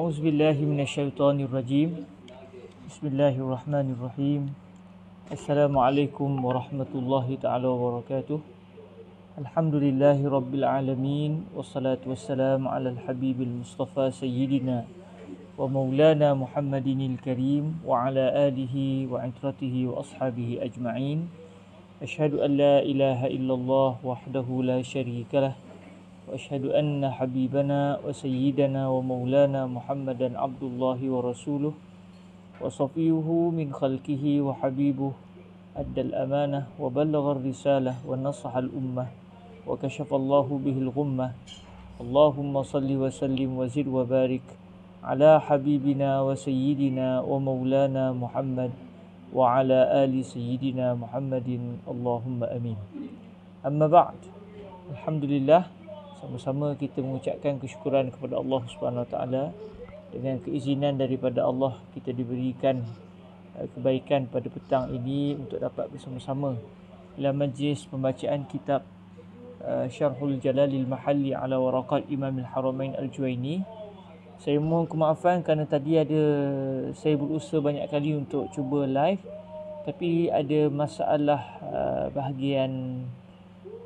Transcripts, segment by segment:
أعوذ بالله من الشيطان الرجيم بسم الله الرحمن الرحيم السلام عليكم ورحمة الله تعالى وبركاته الحمد لله رب العالمين والصلاة والسلام على الحبيب المصطفى سيدنا ومولانا محمد الكريم وعلى آله وعترته وأصحابه أجمعين أشهد أن لا إله إلا الله وحده لا شريك له وأشهد أن حبيبنا وسيدنا ومولانا محمدا عبد الله ورسوله وصفيه من خلقه وحبيبه أدى الأمانة وبلغ الرسالة ونصح الأمة وكشف الله به الغمة. اللهم صل وسلم وزد وبارك على حبيبنا وسيدنا ومولانا محمد وعلى آل سيدنا محمد. اللهم آمين. أما بعد الحمد لله sama-sama kita mengucapkan kesyukuran kepada Allah Subhanahu Taala dengan keizinan daripada Allah kita diberikan uh, kebaikan pada petang ini untuk dapat bersama-sama dalam majlis pembacaan kitab uh, Syarhul Jalalil Mahalli ala Waraqat Imam Al-Haramain Al-Juwaini. Saya mohon kemaafan kerana tadi ada saya berusaha banyak kali untuk cuba live tapi ada masalah uh, bahagian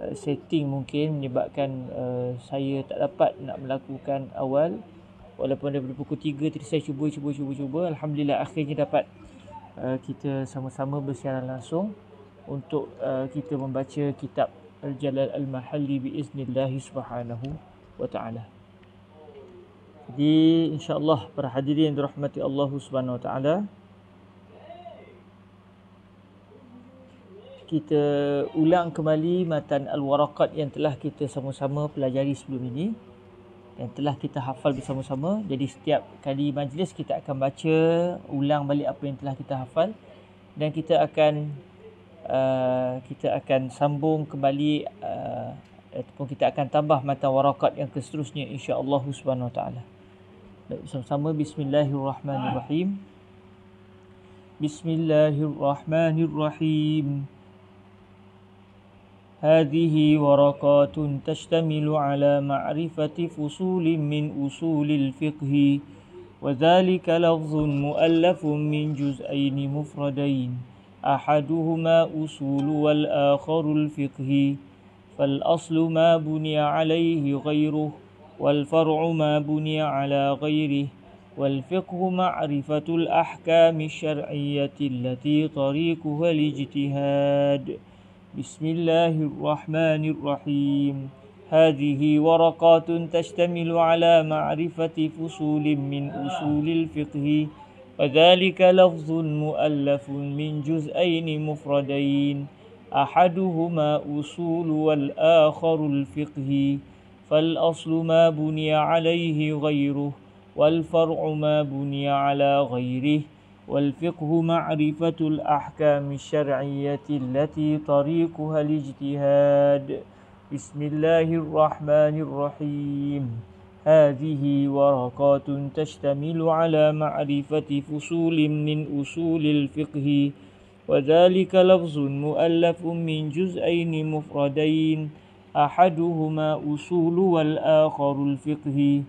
Uh, setting mungkin menyebabkan uh, saya tak dapat nak melakukan awal walaupun daripada pukul 3 tadi saya cuba cuba cuba cuba alhamdulillah akhirnya dapat uh, kita sama-sama bersiaran langsung untuk uh, kita membaca kitab Al-Jalal Al-Mahalli biiznillah subhanahu wa taala. Jadi insya-Allah para hadirin dirahmati Allah Subhanahu wa taala kita ulang kembali matan Al-Waraqat yang telah kita sama-sama pelajari sebelum ini yang telah kita hafal bersama-sama. Jadi setiap kali majlis kita akan baca ulang balik apa yang telah kita hafal dan kita akan uh, kita akan sambung kembali uh, ataupun kita akan tambah matan waraqat yang seterusnya insya-Allah Subhanahu Taala. Bersama-sama bismillahirrahmanirrahim. Bismillahirrahmanirrahim. هذه ورقات تشتمل على معرفة فصول من أصول الفقه وذلك لفظ مؤلف من جزئين مفردين أحدهما أصول والآخر الفقه فالأصل ما بني عليه غيره والفرع ما بني على غيره والفقه معرفة الأحكام الشرعية التي طريقها الاجتهاد. بسم الله الرحمن الرحيم. هذه ورقات تشتمل على معرفة فصول من أصول الفقه وذلك لفظ مؤلف من جزئين مفردين. أحدهما أصول والآخر الفقه فالأصل ما بني عليه غيره والفرع ما بني على غيره. والفقه معرفة الأحكام الشرعية التي طريقها الاجتهاد. بسم الله الرحمن الرحيم. هذه ورقات تشتمل على معرفة فصول من أصول الفقه وذلك لفظ مؤلف من جزئين مفردين أحدهما أصول والآخر الفقه.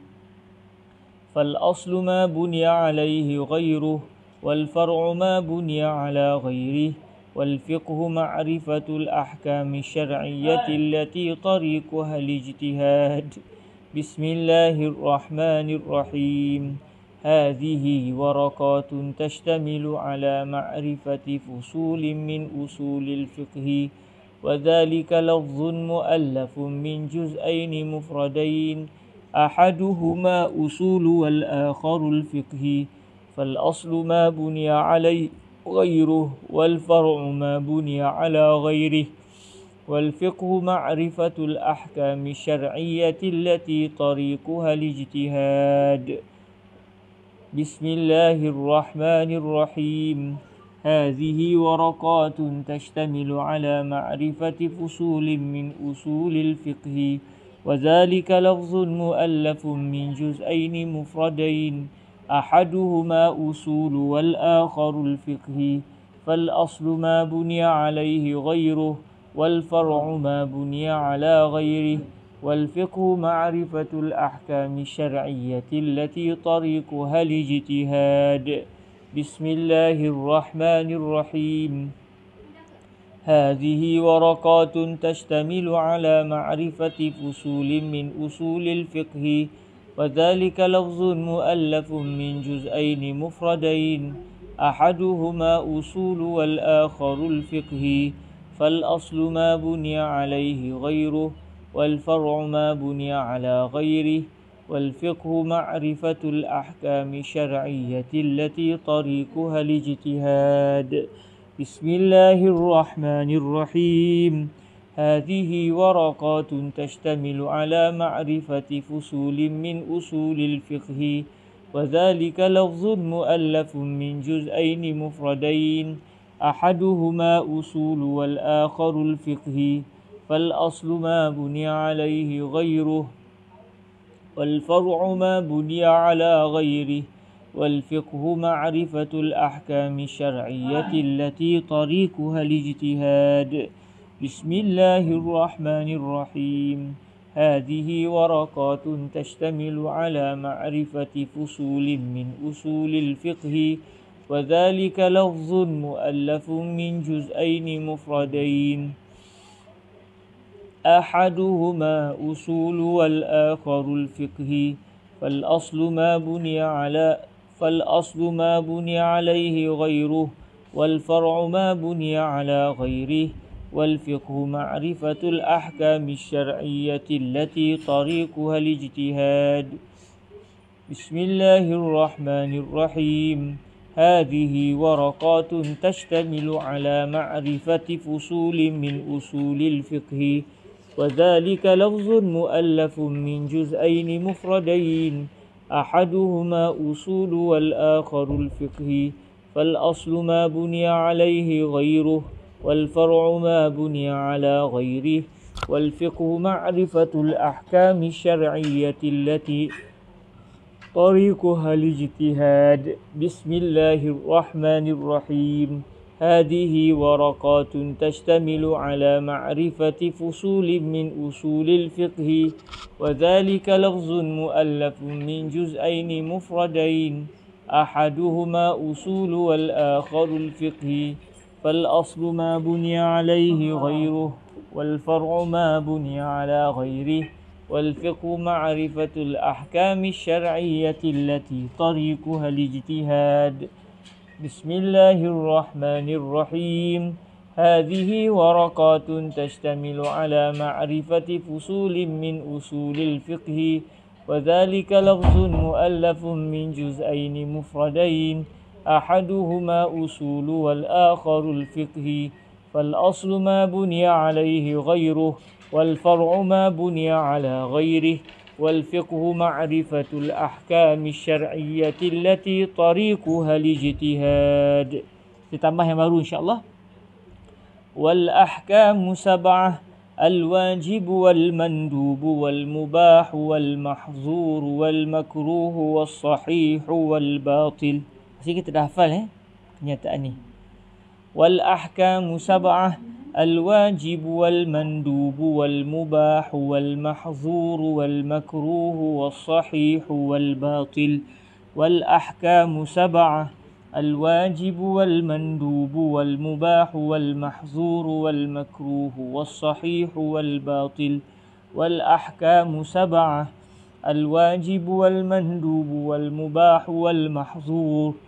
فالأصل ما بني عليه غيره. والفرع ما بني على غيره والفقه معرفة الأحكام الشرعية التي طريقها الاجتهاد. بسم الله الرحمن الرحيم. هذه ورقات تشتمل على معرفة فصول من أصول الفقه وذلك لفظ مؤلف من جزئين مفردين أحدهما أصول والآخر الفقه. فالأصل ما بني عليه غيره والفرع ما بني على غيره. والفقه معرفة الأحكام الشرعية التي طريقها الاجتهاد. بسم الله الرحمن الرحيم. هذه ورقات تشتمل على معرفة فصول من أصول الفقه وذلك لفظ مؤلف من جزئين مفردين. أحدهما أصول والآخر الفقه فالأصل ما بني عليه غيره والفرع ما بني على غيره والفقه معرفة الأحكام الشرعية التي طريقها الاجتهاد بسم الله الرحمن الرحيم. هذه ورقات تشتمل على معرفة فصول من أصول الفقه وذلك لفظ مؤلف من جزئين مفردين. أحدهما أصول والآخر الفقه فالأصل ما بني عليه غيره والفرع ما بني على غيره والفقه معرفة الأحكام الشرعية التي طريقها الاجتهاد. بسم الله الرحمن الرحيم. هذه ورقات تشتمل على معرفة فصول من أصول الفقه وذلك لفظ مؤلف من جزئين مفردين أحدهما أصول والآخر الفقه فالأصل ما بني عليه غيره والفرع ما بني على غيره والفقه معرفة الأحكام الشرعية التي طريقها الاجتهاد. بسم الله الرحمن الرحيم. هذه ورقات تشتمل على معرفة فصول من أصول الفقه وذلك لفظ مؤلف من جزئين مفردين. أحدهما أصول والآخر الفقه. فالأصل ما بني على فالأصل ما بني عليه غيره والفرع ما بني على غيره. والفقه معرفة الأحكام الشرعية التي طريقها الاجتهاد. بسم الله الرحمن الرحيم. هذه ورقات تشتمل على معرفة فصول من أصول الفقه وذلك لفظ مؤلف من جزئين مفردين. أحدهما أصول والآخر الفقه فالأصل ما بني عليه غيره. والفرع ما بني على غيره والفقه معرفة الأحكام الشرعية التي طريقها الاجتهاد. بسم الله الرحمن الرحيم. هذه ورقات تشتمل على معرفة فصول من أصول الفقه وذلك لفظ مؤلف من جزئين مفردين. أحدهما أصول والآخر الفقه. فالأصل ما بني عليه غيره والفرع ما بني على غيره والفقه معرفة الأحكام الشرعية التي طريقها الاجتهاد. بسم الله الرحمن الرحيم. هذه ورقات تشتمل على معرفة فصول من أصول الفقه وذلك لفظ مؤلف من جزئين مفردين. أحدهما أصول والآخر الفقه فالأصل ما بني عليه غيره والفرع ما بني على غيره والفقه معرفة الأحكام الشرعية التي طريقها الاجتهاد ditambah yang baru insyaAllah. والأحكام سبعة الواجب والمندوب والمباح والمحظور والمكروه والصحيح والباطل. Pasti kita dah hafal eh? Kenyataan ni. Wal ahkamu sab'ah الواجب والمندوب والمباح والمحظور والمكروه والصحيح والباطل والأحكام سبعة الواجب والمندوب والمباح والمحظور والمكروه والصحيح والباطل والأحكام سبعة الواجب والمندوب والمباح والمحظور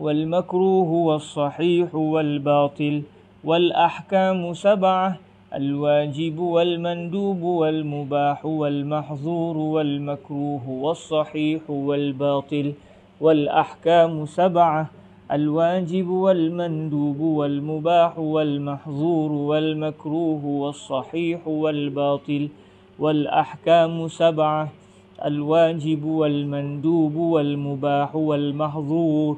والمكروه والصحيح والباطل والأحكام سبعة الواجب والمندوب والمباح والمحظور والمكروه والصحيح والباطل والأحكام سبعة الواجب والمندوب والمباح والمحظور والمكروه والصحيح والباطل والأحكام سبعة الواجب والمندوب والمباح والمحظور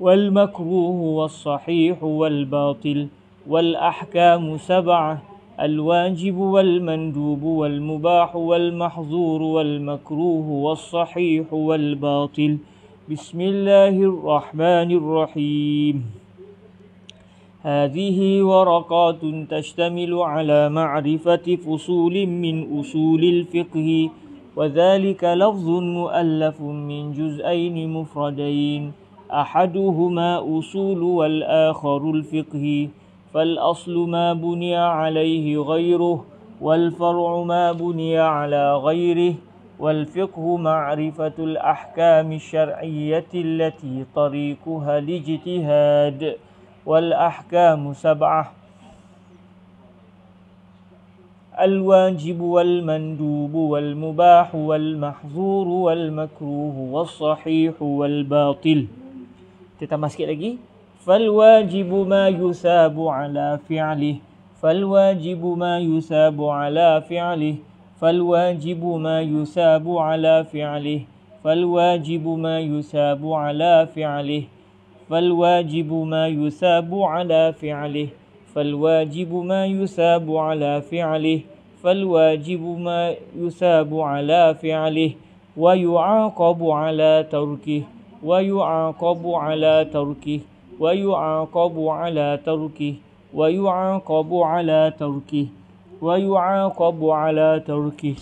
والمكروه والصحيح والباطل والأحكام سبعة الواجب والمندوب والمباح والمحظور والمكروه والصحيح والباطل. بسم الله الرحمن الرحيم. هذه ورقات تشتمل على معرفة فصول من أصول الفقه وذلك لفظ مؤلف من جزئين مفردين. أحدهما أصول والآخر الفقه فالأصل ما بني عليه غيره والفرع ما بني على غيره والفقه معرفة الأحكام الشرعية التي طريقها الاجتهاد والأحكام سبعة. الواجب والمندوب والمباح والمحظور والمكروه والصحيح والباطل. تتما sikit lagi فالواجب ما يثاب على فعله فالواجب ما يثاب على فعله فالواجب ما يثاب على فعله فالواجب ما يثاب على فعله فالواجب ما يثاب على فعله فالواجب ما يثاب على فعله فالواجب ما يثاب على فعله ويعاقب على تركه ويعاقب على تركه ويعاقب على تركه ويعاقب على تركه ويعاقب على تركه.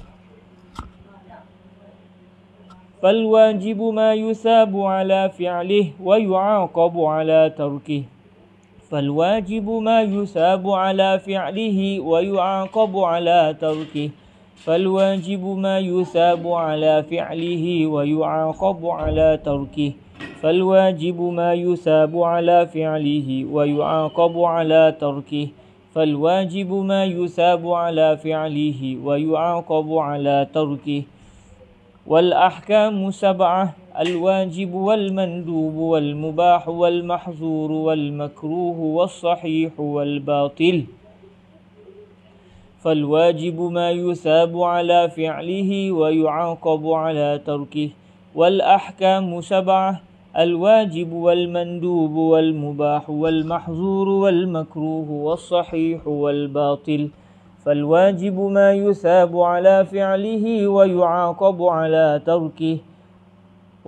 فالواجب ما يثاب على فعله ويعاقب على تركه. فالواجب ما يثاب على فعله ويعاقب على تركه. فالواجب ما يثاب على فعله ويعاقب على تركه. فالواجب ما يثاب على فعله ويعاقب على تركه. فالواجب ما يثاب على فعله ويعاقب على تركه. والأحكام سبعة الواجب والمندوب والمباح والمحظور والمكروه والصحيح والباطل. فالواجب ما يثاب على فعله ويعاقب على تركه. والأحكام سبعة الواجب والمندوب والمباح والمحظور والمكروه والصحيح والباطل. فالواجب ما يثاب على فعله ويعاقب على تركه.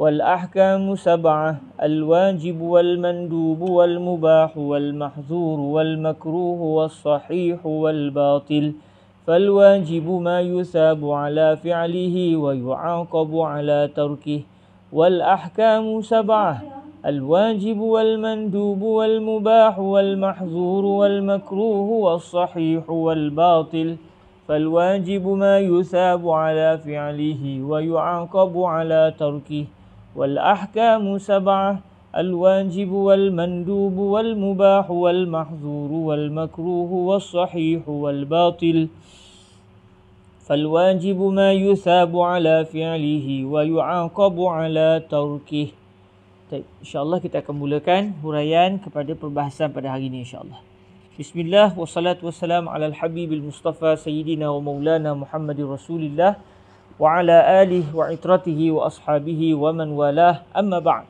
والأحكام سبعة الواجب والمندوب والمباح والمحظور والمكروه والصحيح والباطل. فالواجب ما يثاب على فعله ويعاقب على تركه. والأحكام سبعة الواجب والمندوب والمباح والمحظور والمكروه والصحيح والباطل. فالواجب ما يثاب على فعله ويعاقب على تركه. والأحكام سبعة الواجب والمندوب والمباح والمحظور والمكروه والصحيح والباطل فالواجب ما يثاب على فعله ويعاقب على تركه InsyaAllah kita akan mulakan huraian kepada perbahasan pada hari ini insyaAllah. Bismillah wassalatu wassalam ala al-habibil mustafa sayyidina wa maulana Muhammadir Rasulillah وعلى آله وعترته وأصحابه ومن والاه. أما بعد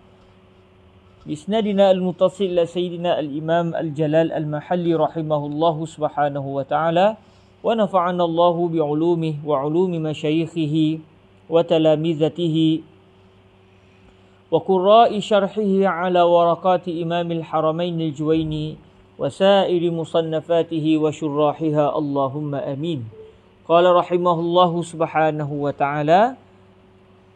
بإسنادنا المتصل لسيدنا سيدنا الإمام الجلال المحلي رحمه الله سبحانه وتعالى ونفعنا الله بعلومه وعلوم مشايخه وتلامذته وقراء شرحه على ورقات إمام الحرمين الجويني وسائر مصنفاته وشراحها. اللهم آمين. أمين قال رحمه الله سبحانه وتعالى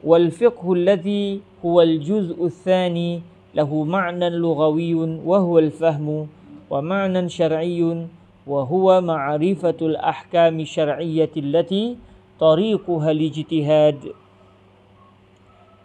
والفقه الذي هو الجزء الثاني له معنى لغوي وهو الفهم ومعنى شرعي وهو معرفة الأحكام الشرعية التي طريقها الاجتهاد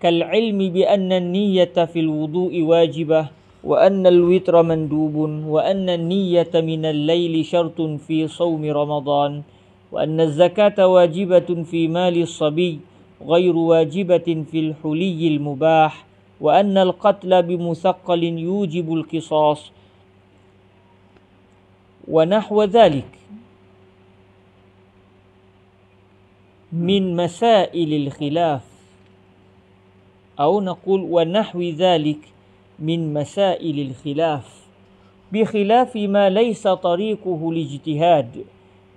كالعلم بأن النية في الوضوء واجبة وأن الوتر مندوب وأن النية من الليل شرط في صوم رمضان وأن الزكاة واجبة في مال الصبي غير واجبة في الحلي المباح وأن القتل بمثقل يوجب القصاص ونحو ذلك. من مسائل الخلاف أو نقول ونحو ذلك من مسائل الخلاف. بخلاف ما ليس طريقه الاجتهاد.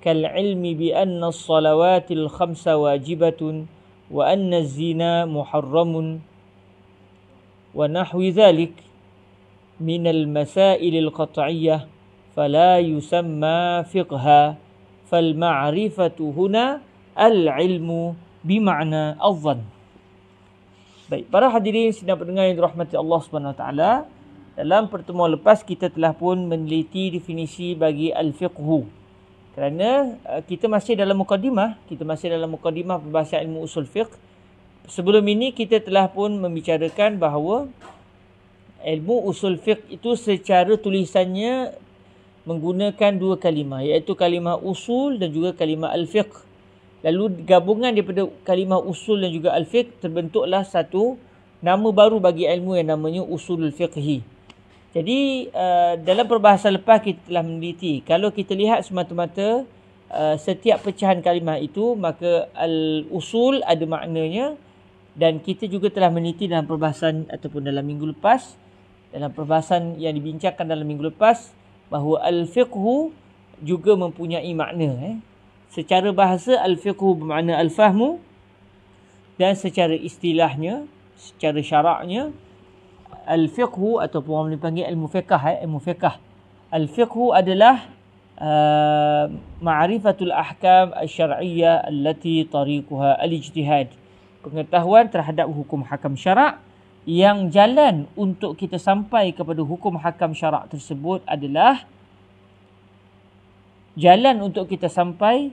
كالعلم بأن الصلوات الخمس واجبة وأن الزنا محرم ونحو ذلك من المسائل القطعية فلا يسمى فقها فالمعرفة هنا العلم بمعنى الظن Baik, para hadirin sidang pendengar yang dirahmati Allah Subhanahu Wa Taala, dalam pertemuan lepas kita telah pun meneliti definisi bagi al-fiqhu. Kerana uh, kita masih dalam mukadimah, kita masih dalam mukadimah pembahasan ilmu usul fiqh. Sebelum ini kita telah pun membicarakan bahawa ilmu usul fiqh itu secara tulisannya menggunakan dua kalimah iaitu kalimah usul dan juga kalimah al-fiqh. Lalu gabungan daripada kalimah usul dan juga al-fiqh terbentuklah satu nama baru bagi ilmu yang namanya usulul fiqhi. Jadi uh, dalam perbahasan lepas kita telah meneliti kalau kita lihat semata-mata uh, setiap pecahan kalimah itu maka al-usul ada maknanya dan kita juga telah meneliti dalam perbahasan ataupun dalam minggu lepas dalam perbahasan yang dibincangkan dalam minggu lepas bahawa al-fiqhu juga mempunyai makna eh. Secara bahasa al-fiqhu bermakna al-fahmu dan secara istilahnya, secara syaraknya al-fiqhu ataupun orang dipanggil ilmu fiqh eh, ilmu fiqh. Al-fiqhu adalah uh, ma'rifatul ahkam asy-syar'iyyah allati tariquha al-ijtihad. Pengetahuan terhadap hukum hakam syarak yang jalan untuk kita sampai kepada hukum hakam syarak tersebut adalah jalan untuk kita sampai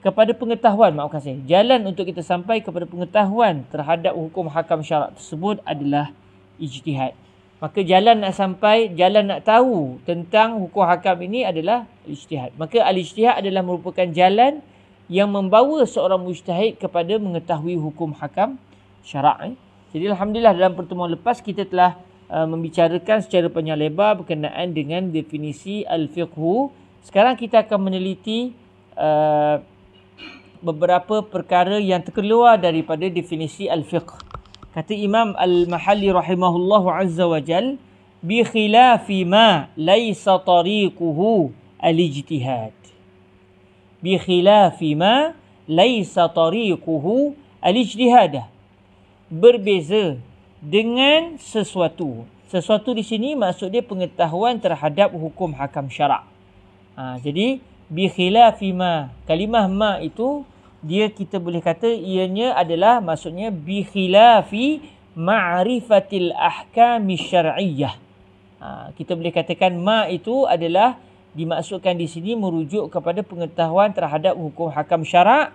kepada pengetahuan maafkan saya jalan untuk kita sampai kepada pengetahuan terhadap hukum hakam syarak tersebut adalah ijtihad maka jalan nak sampai jalan nak tahu tentang hukum hakam ini adalah ijtihad maka al ijtihad adalah merupakan jalan yang membawa seorang mujtahid kepada mengetahui hukum hakam syarak eh? Jadi Alhamdulillah dalam pertemuan lepas kita telah uh, membicarakan secara panjang lebar berkenaan dengan definisi al-fiqhu. Sekarang kita akan meneliti uh, beberapa perkara yang terkeluar daripada definisi al-fiqh. Kata Imam Al-Mahalli rahimahullah azza wa jal, bi khilafi ma laysa tariquhu al-ijtihad. Bi khilafi ma laysa tariquhu al-ijtihadah berbeza dengan sesuatu. Sesuatu di sini maksud dia pengetahuan terhadap hukum hakam syarak. Ha, jadi bi khilafi ma kalimah ma itu dia kita boleh kata ianya adalah maksudnya bi khilafi ma'rifatil ahkam syar'iyyah. Ha, kita boleh katakan ma itu adalah dimaksudkan di sini merujuk kepada pengetahuan terhadap hukum hakam syarak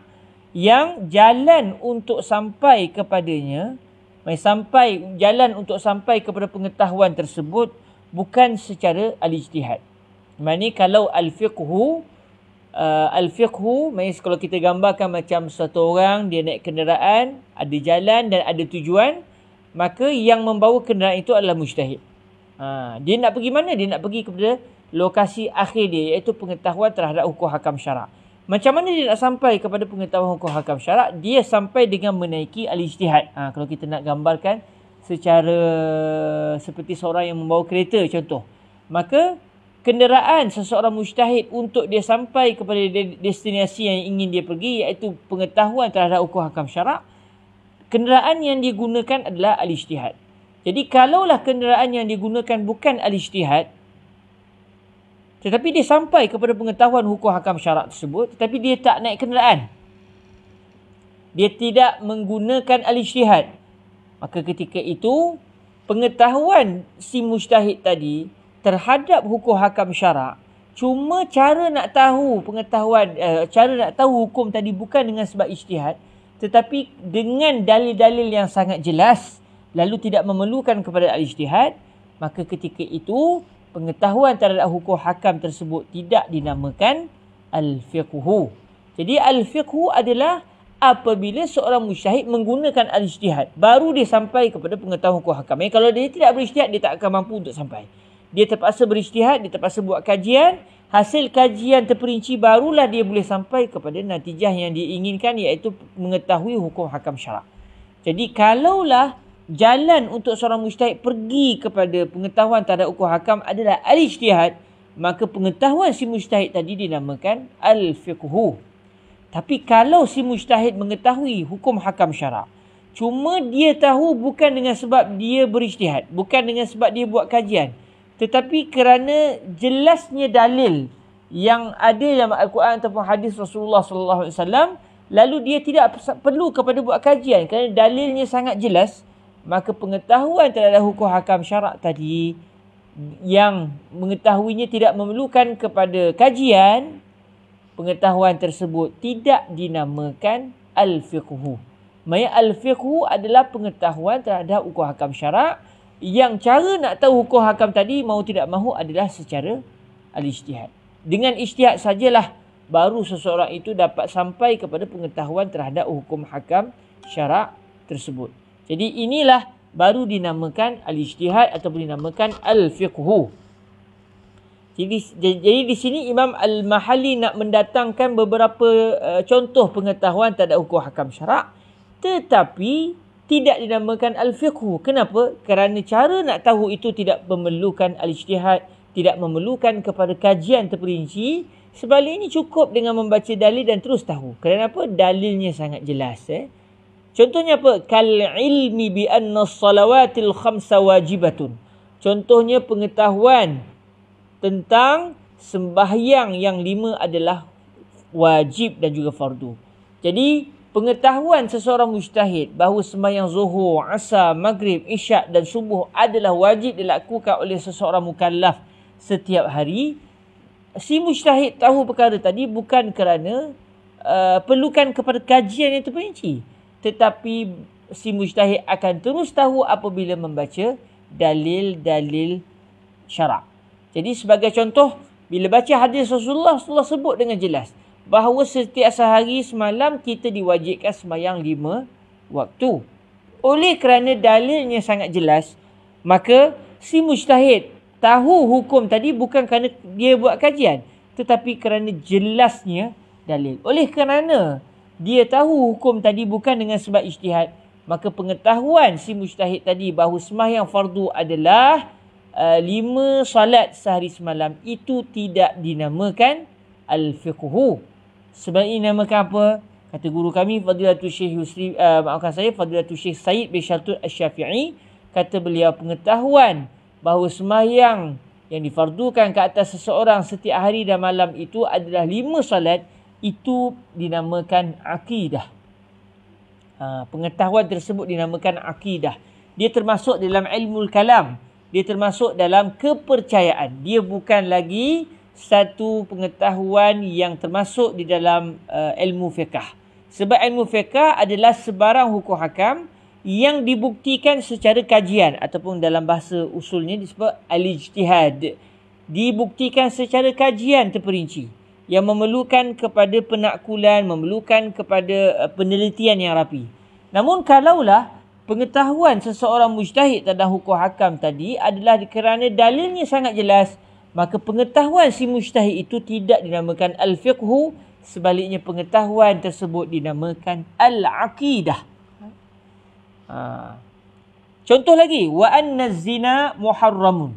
yang jalan untuk sampai kepadanya sampai jalan untuk sampai kepada pengetahuan tersebut bukan secara al-ijtihad. Mani kalau al-fiqhu uh, al-fiqhu mai kalau kita gambarkan macam satu orang dia naik kenderaan, ada jalan dan ada tujuan, maka yang membawa kenderaan itu adalah mujtahid. Ha, dia nak pergi mana? Dia nak pergi kepada lokasi akhir dia iaitu pengetahuan terhadap hukum hakam syarak. Macam mana dia nak sampai kepada pengetahuan hukum hakam syarak? Dia sampai dengan menaiki al-ijtihad. Ha, kalau kita nak gambarkan secara seperti seorang yang membawa kereta contoh. Maka kenderaan seseorang mujtahid untuk dia sampai kepada destinasi yang ingin dia pergi iaitu pengetahuan terhadap hukum hakam syarak. Kenderaan yang digunakan adalah al-ijtihad. Jadi kalaulah kenderaan yang digunakan bukan al-ijtihad, tetapi dia sampai kepada pengetahuan hukum hakam syarak tersebut. Tetapi dia tak naik kenderaan. Dia tidak menggunakan al-ijtihad. Maka ketika itu, pengetahuan si mujtahid tadi terhadap hukum hakam syarak, cuma cara nak tahu pengetahuan, uh, cara nak tahu hukum tadi bukan dengan sebab ijtihad, tetapi dengan dalil-dalil yang sangat jelas, lalu tidak memerlukan kepada al-ijtihad, maka ketika itu pengetahuan terhadap hukum hakam tersebut tidak dinamakan al-fiqhu. Jadi al-fiqhu adalah apabila seorang mujtahid menggunakan al-ijtihad baru dia sampai kepada pengetahuan hukum hakam. Eh, kalau dia tidak berijtihad dia tak akan mampu untuk sampai. Dia terpaksa berijtihad, dia terpaksa buat kajian, hasil kajian terperinci barulah dia boleh sampai kepada natijah yang diinginkan iaitu mengetahui hukum hakam syarak. Jadi kalaulah jalan untuk seorang mujtahid pergi kepada pengetahuan terhadap hukum hakam adalah al-ijtihad, maka pengetahuan si mujtahid tadi dinamakan al-fiqhu. Tapi kalau si mujtahid mengetahui hukum hakam syarak, cuma dia tahu bukan dengan sebab dia berijtihad, bukan dengan sebab dia buat kajian, tetapi kerana jelasnya dalil yang ada dalam Al-Quran ataupun hadis Rasulullah sallallahu alaihi wasallam, lalu dia tidak perlu kepada buat kajian kerana dalilnya sangat jelas, maka pengetahuan terhadap hukum hakam syarak tadi yang mengetahuinya tidak memerlukan kepada kajian pengetahuan tersebut tidak dinamakan al-fiqhu. Maya al-fiqhu adalah pengetahuan terhadap hukum hakam syarak yang cara nak tahu hukum hakam tadi mau tidak mahu adalah secara al-ijtihad. Dengan ijtihad sajalah baru seseorang itu dapat sampai kepada pengetahuan terhadap hukum hakam syarak tersebut. Jadi inilah baru dinamakan al-ijtihad ataupun dinamakan al-fiqhu. Jadi, jadi di sini Imam Al-Mahali nak mendatangkan beberapa uh, contoh pengetahuan terhadap hukum hakam syarak tetapi tidak dinamakan al-fiqhu. Kenapa? Kerana cara nak tahu itu tidak memerlukan al-ijtihad, tidak memerlukan kepada kajian terperinci. Sebaliknya cukup dengan membaca dalil dan terus tahu. Kerana apa? Dalilnya sangat jelas. Eh? Contohnya apa? Kal ilmi bi anna salawatil khamsa wajibatun. Contohnya pengetahuan tentang sembahyang yang lima adalah wajib dan juga fardu. Jadi pengetahuan seseorang mujtahid bahawa sembahyang zuhur, asar, maghrib, isyak dan subuh adalah wajib dilakukan oleh seseorang mukallaf setiap hari. Si mujtahid tahu perkara tadi bukan kerana uh, perlukan kepada kajian yang terperinci tetapi si mujtahid akan terus tahu apabila membaca dalil-dalil syarak. Jadi sebagai contoh, bila baca hadis Rasulullah, Rasulullah sebut dengan jelas bahawa setiap sehari semalam kita diwajibkan sembahyang lima waktu. Oleh kerana dalilnya sangat jelas, maka si mujtahid tahu hukum tadi bukan kerana dia buat kajian, tetapi kerana jelasnya dalil. Oleh kerana dia tahu hukum tadi bukan dengan sebab ijtihad maka pengetahuan si mujtahid tadi bahawa sembahyang fardu adalah uh, lima salat sehari semalam itu tidak dinamakan al-fiqhu sebab ini namakan apa kata guru kami Fadilatul Syekh Yusri uh, maafkan saya Fadilatul Syekh Said bin Syatul Asy-Syafi'i kata beliau pengetahuan bahawa sembahyang yang difardukan ke atas seseorang setiap hari dan malam itu adalah lima salat itu dinamakan akidah. Ha, pengetahuan tersebut dinamakan akidah. Dia termasuk dalam ilmu kalam. Dia termasuk dalam kepercayaan. Dia bukan lagi satu pengetahuan yang termasuk di dalam uh, ilmu fiqah. Sebab ilmu fiqah adalah sebarang hukum hakam yang dibuktikan secara kajian ataupun dalam bahasa usulnya disebut al-ijtihad. Dibuktikan secara kajian terperinci yang memerlukan kepada penakkulan, memerlukan kepada uh, penelitian yang rapi. Namun kalaulah pengetahuan seseorang mujtahid tentang hukum hakam tadi adalah kerana dalilnya sangat jelas, maka pengetahuan si mujtahid itu tidak dinamakan al-fiqhu, sebaliknya pengetahuan tersebut dinamakan al-aqidah. Ha. Contoh lagi, wa anna zina muharramun.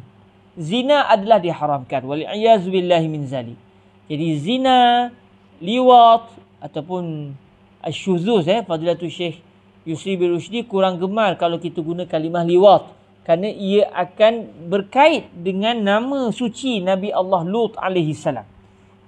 Zina adalah diharamkan. Wali'ayazu billahi min zalik. Jadi zina, liwat ataupun asyuzuz eh Fadilatul Syekh Yusri bin Rushdi kurang gemar kalau kita guna kalimah liwat kerana ia akan berkait dengan nama suci Nabi Allah Lut alaihi salam.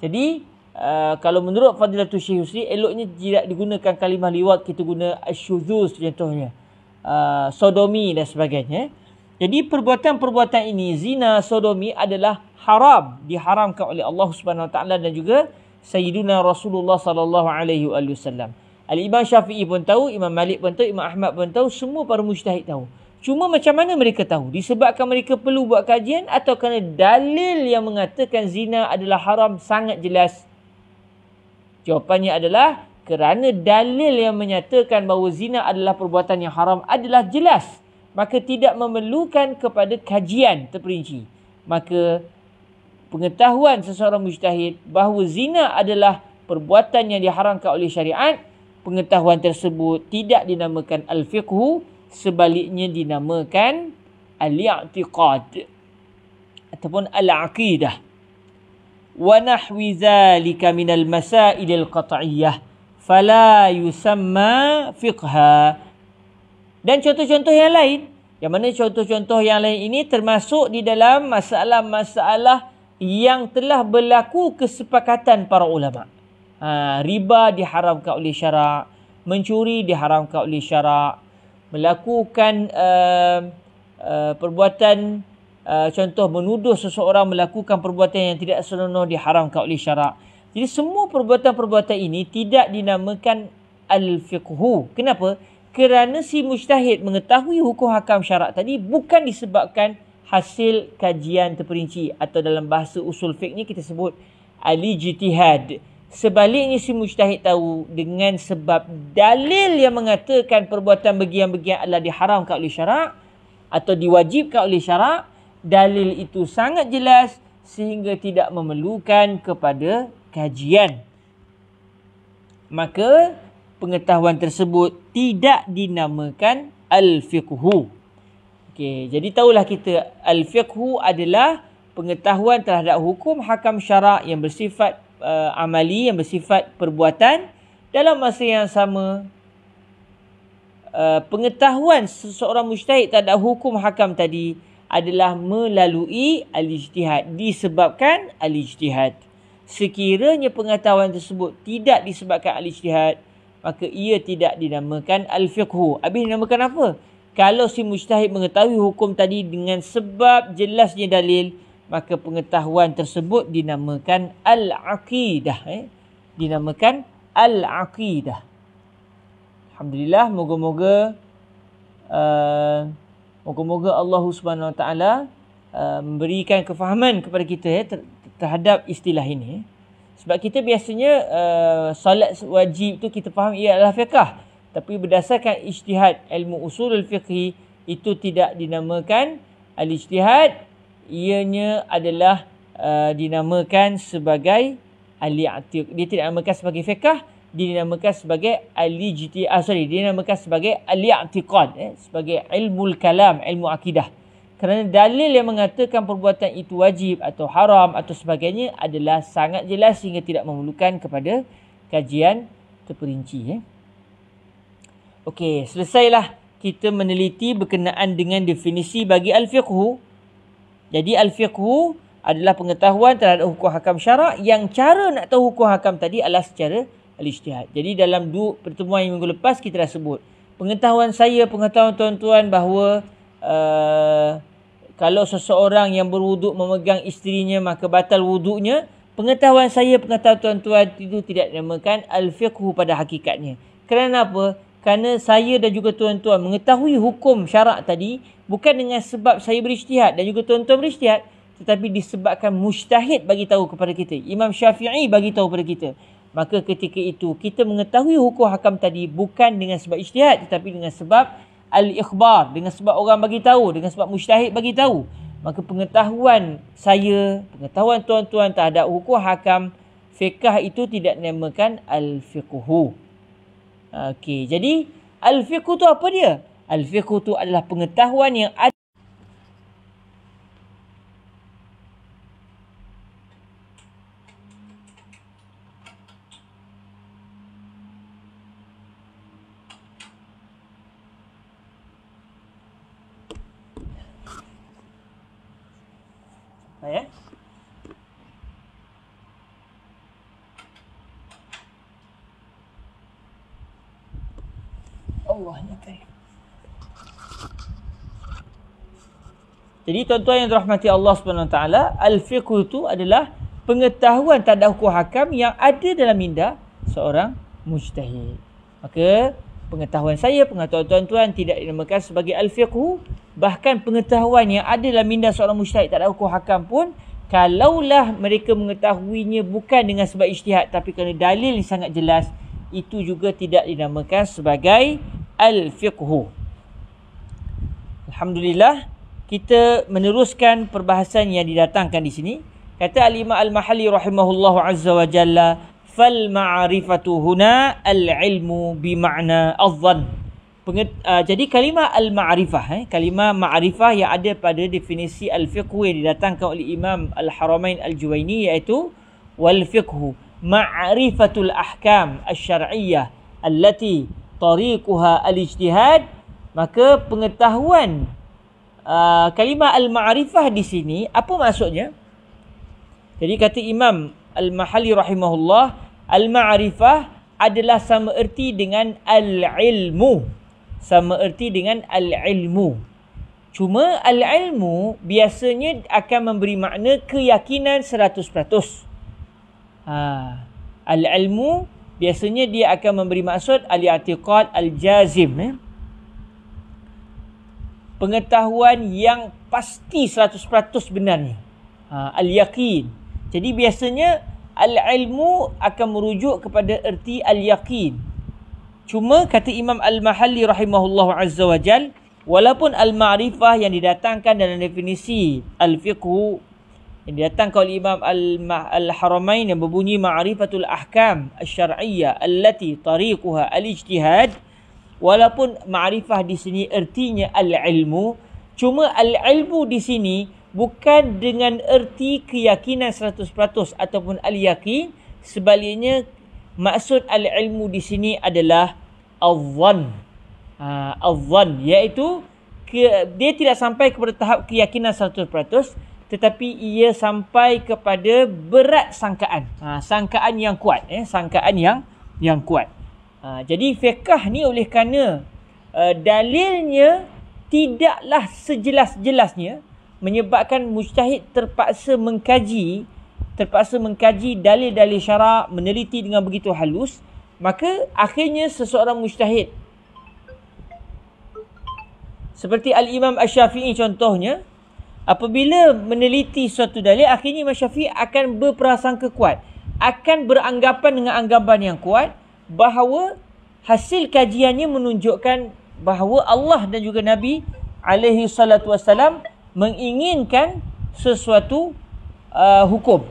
Jadi uh, kalau menurut Fadilatul Syekh Yusri eloknya tidak digunakan kalimah liwat kita guna asyuzuz contohnya. Uh, sodomi dan sebagainya. Jadi perbuatan-perbuatan ini zina, sodomi adalah haram diharamkan oleh Allah Subhanahu Wa Taala dan juga Sayyidina Rasulullah sallallahu alaihi wasallam. Al Imam Syafi'i pun tahu, Imam Malik pun tahu, Imam Ahmad pun tahu, semua para mujtahid tahu. Cuma macam mana mereka tahu? Disebabkan mereka perlu buat kajian atau kerana dalil yang mengatakan zina adalah haram sangat jelas? Jawapannya adalah kerana dalil yang menyatakan bahawa zina adalah perbuatan yang haram adalah jelas. Maka tidak memerlukan kepada kajian terperinci. Maka pengetahuan seseorang mujtahid bahawa zina adalah perbuatan yang diharamkan oleh syariat, pengetahuan tersebut tidak dinamakan al-fiqhu sebaliknya dinamakan al-i'tiqad ataupun al-aqidah. Wa nahwi zalika min al-masail al-qat'iyyah fala yusamma fiqha. Dan contoh-contoh yang lain. Yang mana contoh-contoh yang lain ini termasuk di dalam masalah-masalah yang telah berlaku kesepakatan para ulama. Ha, riba diharamkan oleh syarak, mencuri diharamkan oleh syarak, melakukan uh, uh, perbuatan uh, contoh menuduh seseorang melakukan perbuatan yang tidak senonoh diharamkan oleh syarak. Jadi semua perbuatan-perbuatan ini tidak dinamakan al-fiqhu. Kenapa? kerana si mujtahid mengetahui hukum hakam syarak tadi bukan disebabkan hasil kajian terperinci atau dalam bahasa usul fiqh ni kita sebut al-ijtihad. Sebaliknya si mujtahid tahu dengan sebab dalil yang mengatakan perbuatan bagian-bagian adalah diharamkan oleh syarak atau diwajibkan oleh syarak, dalil itu sangat jelas sehingga tidak memerlukan kepada kajian. Maka pengetahuan tersebut tidak dinamakan al-fiqhu. Okey, jadi tahulah kita al-fiqhu adalah pengetahuan terhadap hukum hakam syarak yang bersifat uh, amali yang bersifat perbuatan dalam masa yang sama uh, pengetahuan seseorang mujtahid terhadap hukum hakam tadi adalah melalui al-ijtihad disebabkan al-ijtihad. Sekiranya pengetahuan tersebut tidak disebabkan al-ijtihad, maka ia tidak dinamakan al-fiqhu. Habis dinamakan apa? Kalau si mujtahid mengetahui hukum tadi dengan sebab jelasnya dalil, maka pengetahuan tersebut dinamakan al-aqidah. Eh? Dinamakan al-aqidah. Alhamdulillah, moga-moga uh, moga-moga Allah Subhanahu Wa Taala uh, memberikan kefahaman kepada kita eh, terhadap istilah ini. Eh? Sebab kita biasanya uh, solat wajib tu kita faham ia adalah fiqah. Tapi berdasarkan ijtihad ilmu usul al-fiqhi itu tidak dinamakan al-ijtihad. Ianya adalah uh, dinamakan sebagai al-i'tiq. Dia tidak dinamakan sebagai fiqah. Dinamakan sebagai al-ijtihad. Ah, sorry, dinamakan sebagai al-i'tiqad. Eh, sebagai ilmu kalam, ilmu akidah. Kerana dalil yang mengatakan perbuatan itu wajib atau haram atau sebagainya adalah sangat jelas sehingga tidak memerlukan kepada kajian terperinci. Eh. Okey, selesailah kita meneliti berkenaan dengan definisi bagi al-fiqhu. Jadi al-fiqhu adalah pengetahuan terhadap hukum hakam syarak yang cara nak tahu hukum hakam tadi adalah secara al-ijtihad. Jadi dalam dua pertemuan yang minggu lepas kita dah sebut. Pengetahuan saya, pengetahuan tuan-tuan bahawa uh, kalau seseorang yang berwuduk memegang isterinya maka batal wuduknya pengetahuan saya pengetahuan tuan-tuan itu tidak dinamakan al-fiqhu pada hakikatnya kerana apa kerana saya dan juga tuan-tuan mengetahui hukum syarak tadi bukan dengan sebab saya berijtihad dan juga tuan-tuan berijtihad tetapi disebabkan mujtahid bagi tahu kepada kita. Imam Syafi'i bagi tahu kepada kita. Maka ketika itu kita mengetahui hukum hakam tadi bukan dengan sebab ijtihad tetapi dengan sebab al-ikhbar dengan sebab orang bagi tahu dengan sebab mujtahid bagi tahu. Maka pengetahuan saya pengetahuan tuan-tuan terhadap hukum hakam fiqh itu tidak dinamakan al-fiqhu okey jadi al-fiqhu tu apa dia al-fiqhu tu adalah pengetahuan yang ada ya. Allah nyatai. Jadi tuan-tuan yang dirahmati Allah Taala, al-fiqh itu adalah pengetahuan terhadap hukum hakam yang ada dalam minda seorang mujtahid. Maka pengetahuan saya, pengetahuan tuan-tuan tidak dinamakan sebagai al-fiqh bahkan pengetahuan yang ada dalam minda seorang mujtahid tak ada hukum hakam pun kalaulah mereka mengetahuinya bukan dengan sebab ijtihad tapi kerana dalil yang sangat jelas itu juga tidak dinamakan sebagai al-fiqhu Alhamdulillah kita meneruskan perbahasan yang didatangkan di sini. Kata al-imam al-mahalli rahimahullahu azza wa jalla fal ma'rifatu huna al-ilmu bi ma'na adh Penget, uh, jadi kalimah al-ma'rifah eh kalimah ma'rifah yang ada pada definisi al-fiqh yang didatangkan oleh Imam Al-Haramain Al-Juwaini iaitu wal fiqh ma'rifatul ahkam asy-syar'iyyah allati tariquha al-ijtihad maka pengetahuan uh, kalimah al-ma'rifah di sini apa maksudnya jadi kata Imam Al-Mahalli rahimahullah al-ma'rifah adalah sama erti dengan al-ilmu sama erti dengan al-ilmu. Cuma al-ilmu biasanya akan memberi makna keyakinan 100%. Ha. Al-ilmu biasanya dia akan memberi maksud al-i'tiqad al-jazim. Eh? Pengetahuan yang pasti 100% benarnya. Ha. Al-yaqin. Jadi biasanya al-ilmu akan merujuk kepada erti al-yaqin. Cuma kata Imam Al-Mahalli rahimahullah azza wa jal, walaupun al-ma'rifah yang didatangkan dalam definisi al-fiqh yang didatangkan oleh Imam Al-Haramain yang berbunyi ma'rifatul ahkam asy-syar'iyyah allati tariquha al-ijtihad walaupun ma'rifah di sini ertinya al-ilmu cuma al-ilmu di sini bukan dengan erti keyakinan 100% ataupun al-yaqin sebaliknya maksud al-ilmu di sini adalah al-dhan. Ha, al-dhan iaitu ke, dia tidak sampai kepada tahap keyakinan 100% tetapi ia sampai kepada berat sangkaan. Ha, sangkaan yang kuat. Eh, sangkaan yang yang kuat. Ha, jadi fiqah ni oleh kerana uh, dalilnya tidaklah sejelas-jelasnya menyebabkan mujtahid terpaksa mengkaji terpaksa mengkaji dalil-dalil syarak meneliti dengan begitu halus maka akhirnya seseorang mujtahid seperti al-Imam Asy-Syafi'i contohnya apabila meneliti suatu dalil akhirnya Imam Syafi'i akan berprasangka kuat akan beranggapan dengan anggapan yang kuat bahawa hasil kajiannya menunjukkan bahawa Allah dan juga Nabi alaihi salatu wasalam menginginkan sesuatu uh, hukum.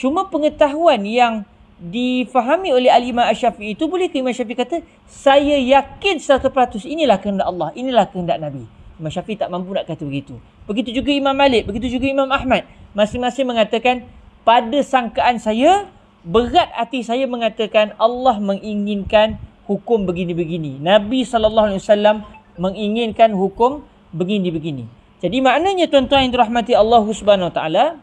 Cuma pengetahuan yang difahami oleh Al-Imam Asyafi'i itu boleh ke Imam Syafi'i kata saya yakin 100% inilah kehendak Allah inilah kehendak Nabi Imam Syafi'i tak mampu nak kata begitu. Begitu juga Imam Malik begitu juga Imam Ahmad. Masing-masing mengatakan pada sangkaan saya berat hati saya mengatakan Allah menginginkan hukum begini-begini. Nabi SAW menginginkan hukum begini-begini. Jadi maknanya tuan-tuan yang dirahmati Allah Subhanahu Taala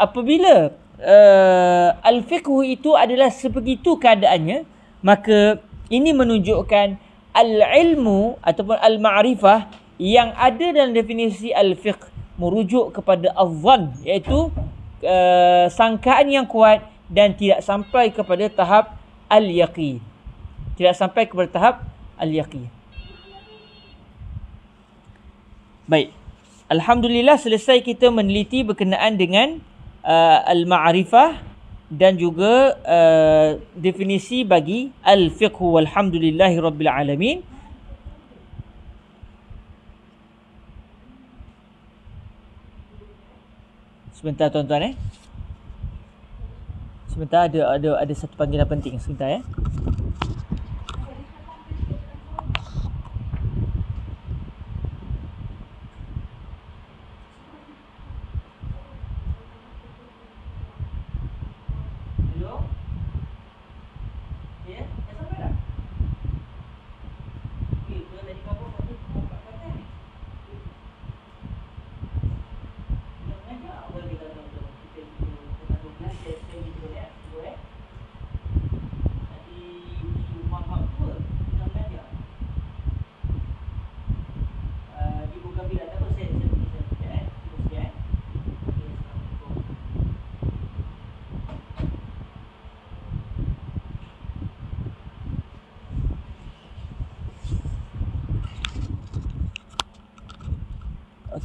apabila uh, al-fiqh itu adalah sebegitu keadaannya maka ini menunjukkan al-ilmu ataupun al-ma'rifah yang ada dalam definisi al-fiqh merujuk kepada al-zan iaitu uh, sangkaan yang kuat dan tidak sampai kepada tahap al-yaqin. Tidak sampai kepada tahap al-yaqin. Baik. Alhamdulillah selesai kita meneliti berkenaan dengan uh, al-ma'rifah dan juga uh, definisi bagi al-fiqh walhamdulillahi rabbil alamin. Sebentar tuan-tuan eh. Sebentar ada ada ada satu panggilan penting. Sebentar eh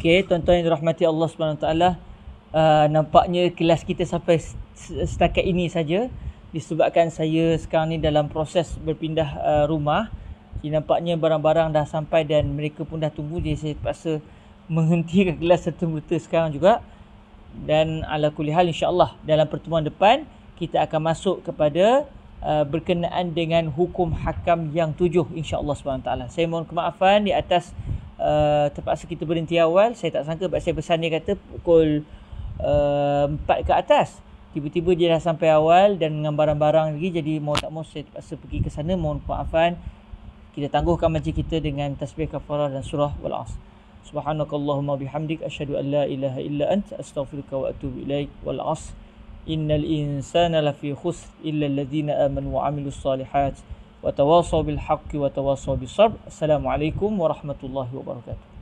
Okey, tuan-tuan yang dirahmati Allah Subhanahu taala, uh, nampaknya kelas kita sampai setakat ini saja disebabkan saya sekarang ni dalam proses berpindah uh, rumah. Jadi nampaknya barang-barang dah sampai dan mereka pun dah tunggu jadi saya terpaksa menghentikan kelas serta-merta sekarang juga. Dan ala kulli hal insya-Allah dalam pertemuan depan kita akan masuk kepada uh, berkenaan dengan hukum hakam yang tujuh insya-Allah Subhanahu taala. Saya mohon kemaafan di atas uh, terpaksa kita berhenti awal. Saya tak sangka saya pesan dia kata pukul uh, 4 ke atas. Tiba-tiba dia dah sampai awal dan dengan barang-barang lagi jadi mau tak mau saya terpaksa pergi ke sana. Mohon kemaafan. Kita tangguhkan majlis kita dengan tasbih kafarah dan surah wal asr. Subhanakallahumma bihamdik asyhadu an la ilaha illa anta astaghfiruka wa atubu ilaik wal asr. Innal insana lafi khusr illa alladhina amanu wa amilus salihat wa tawasaw bil haqqi wa tawasaw bis sabr. Assalamualaikum warahmatullahi wabarakatuh.